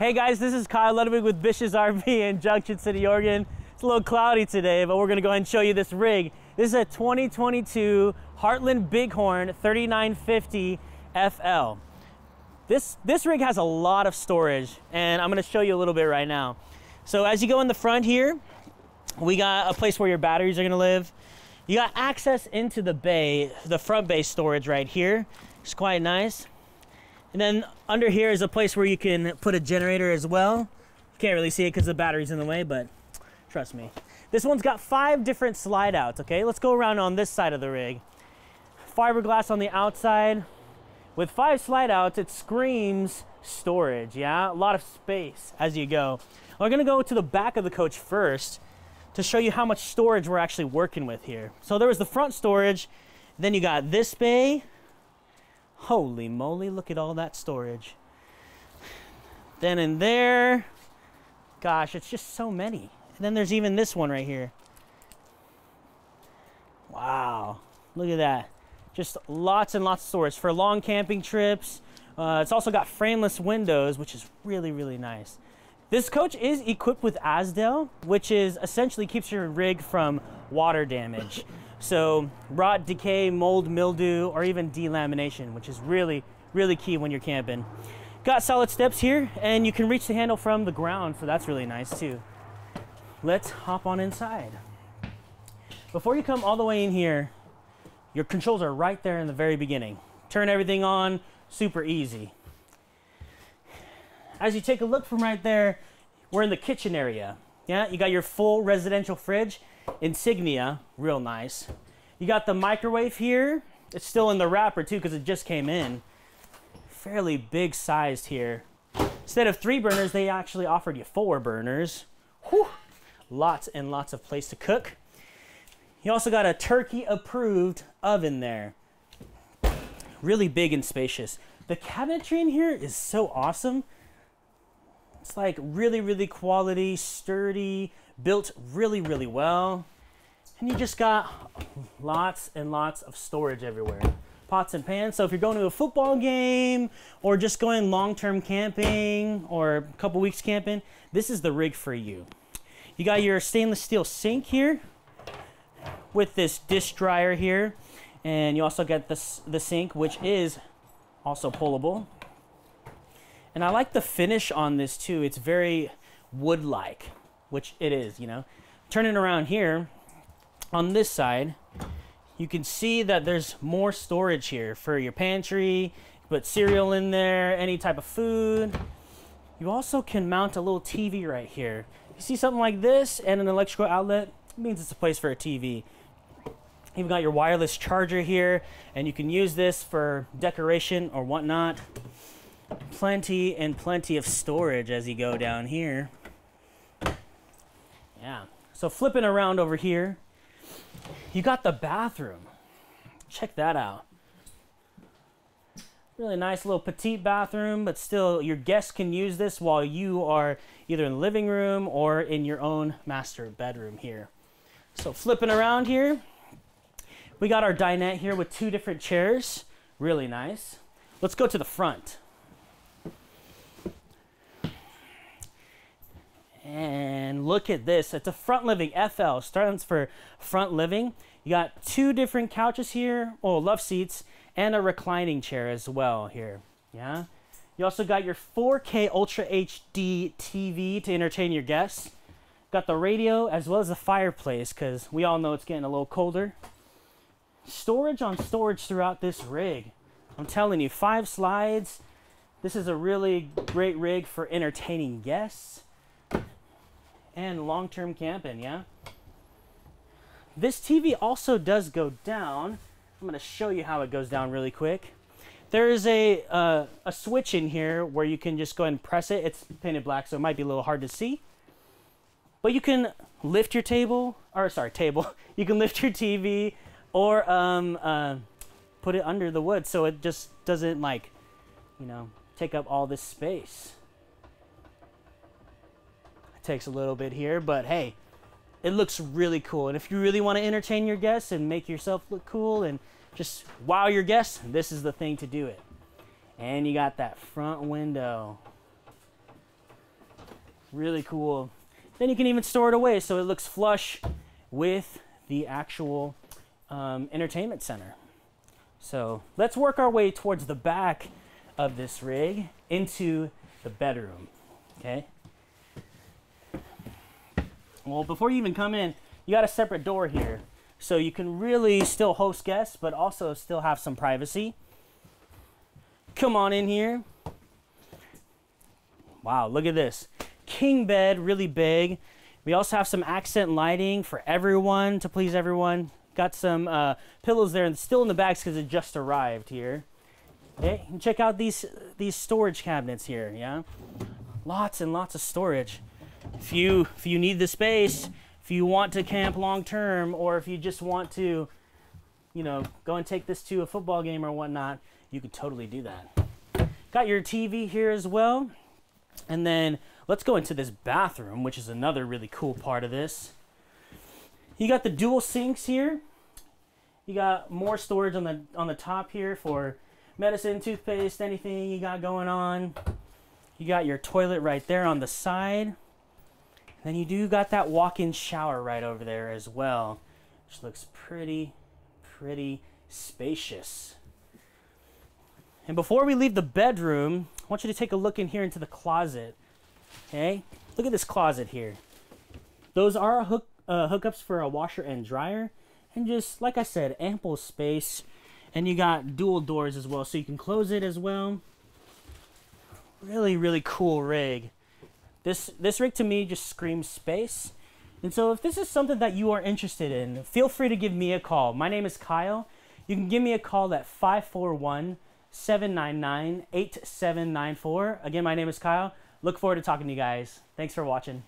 Hey guys, this is Kyle Ludwig with Bish's RV in Junction City, Oregon. It's a little cloudy today, but we're gonna go ahead and show you this rig. This is a 2022 Heartland Bighorn 3950 FL. This, this rig has a lot of storage, and I'm gonna show you a little bit right now. So as you go in the front here, we got a place where your batteries are gonna live. You got access into the bay, the front bay storage right here. It's quite nice. And then under here is a place where you can put a generator as well. Can't really see it because the battery's in the way, but trust me. This one's got five different slide outs, okay? Let's go around on this side of the rig. Fiberglass on the outside. With five slide outs, it screams storage, yeah? A lot of space as you go. We're gonna go to the back of the coach first to show you how much storage we're actually working with here. So there was the front storage, then you got this bay, Holy moly, look at all that storage. Then in there, gosh, it's just so many. And then there's even this one right here. Wow, look at that. Just lots and lots of storage for long camping trips. Uh, it's also got frameless windows, which is really, really nice. This coach is equipped with Azdel, which is essentially keeps your rig from water damage. So rot, decay, mold, mildew, or even delamination, which is really, really key when you're camping. Got solid steps here, and you can reach the handle from the ground, so that's really nice too. Let's hop on inside. Before you come all the way in here, your controls are right there in the very beginning. Turn everything on, super easy. As you take a look from right there, we're in the kitchen area. Yeah, you got your full residential fridge insignia, real nice. You got the microwave here. It's still in the wrapper too because it just came in. Fairly big sized here. Instead of three burners, they actually offered you four burners. Whew. Lots and lots of place to cook. You also got a turkey approved oven there. Really big and spacious. The cabinetry in here is so awesome. It's like really, really quality, sturdy, built really, really well. And you just got lots and lots of storage everywhere. Pots and pans. So if you're going to a football game or just going long-term camping or a couple weeks camping, this is the rig for you. You got your stainless steel sink here with this dish dryer here. And you also get this, the sink, which is also pullable. And I like the finish on this too. It's very wood-like which it is, you know. Turning around here, on this side, you can see that there's more storage here for your pantry, put cereal in there, any type of food. You also can mount a little TV right here. You see something like this and an electrical outlet, it means it's a place for a TV. You've got your wireless charger here, and you can use this for decoration or whatnot. Plenty and plenty of storage as you go down here. Yeah. So flipping around over here, you got the bathroom. Check that out. Really nice little petite bathroom, but still your guests can use this while you are either in the living room or in your own master bedroom here. So flipping around here, we got our dinette here with two different chairs. Really nice. Let's go to the front. And look at this. It's a front living FL. Stands for front living. You got two different couches here. Oh, love seats. And a reclining chair as well here. Yeah. You also got your 4K Ultra HD TV to entertain your guests. Got the radio as well as the fireplace because we all know it's getting a little colder. Storage on storage throughout this rig. I'm telling you, five slides. This is a really great rig for entertaining guests and long-term camping, yeah? This TV also does go down. I'm gonna show you how it goes down really quick. There is a, uh, a switch in here where you can just go ahead and press it. It's painted black, so it might be a little hard to see. But you can lift your table, or sorry, table. You can lift your TV or um, uh, put it under the wood so it just doesn't like, you know, take up all this space takes a little bit here, but hey, it looks really cool. And if you really want to entertain your guests and make yourself look cool and just wow your guests, this is the thing to do it. And you got that front window. Really cool. Then you can even store it away so it looks flush with the actual um, entertainment center. So let's work our way towards the back of this rig into the bedroom. Okay. Well, before you even come in, you got a separate door here. So you can really still host guests, but also still have some privacy. Come on in here. Wow, look at this. King bed, really big. We also have some accent lighting for everyone to please everyone. Got some uh, pillows there and still in the bags because it just arrived here. Okay, and check out these these storage cabinets here. Yeah, lots and lots of storage. If you if you need the space, if you want to camp long term, or if you just want to, you know, go and take this to a football game or whatnot, you could totally do that. Got your TV here as well, and then let's go into this bathroom, which is another really cool part of this. You got the dual sinks here. You got more storage on the on the top here for medicine, toothpaste, anything you got going on. You got your toilet right there on the side. Then you do got that walk-in shower right over there as well, which looks pretty, pretty spacious. And before we leave the bedroom, I want you to take a look in here into the closet. Okay, look at this closet here. Those are hook uh, hookups for a washer and dryer, and just like I said, ample space and you got dual doors as well, so you can close it as well. Really, really cool rig. This this rig to me just screams space. And so if this is something that you are interested in, feel free to give me a call. My name is Kyle. You can give me a call at 541 799 8794. Again, my name is Kyle. Look forward to talking to you guys. Thanks for watching.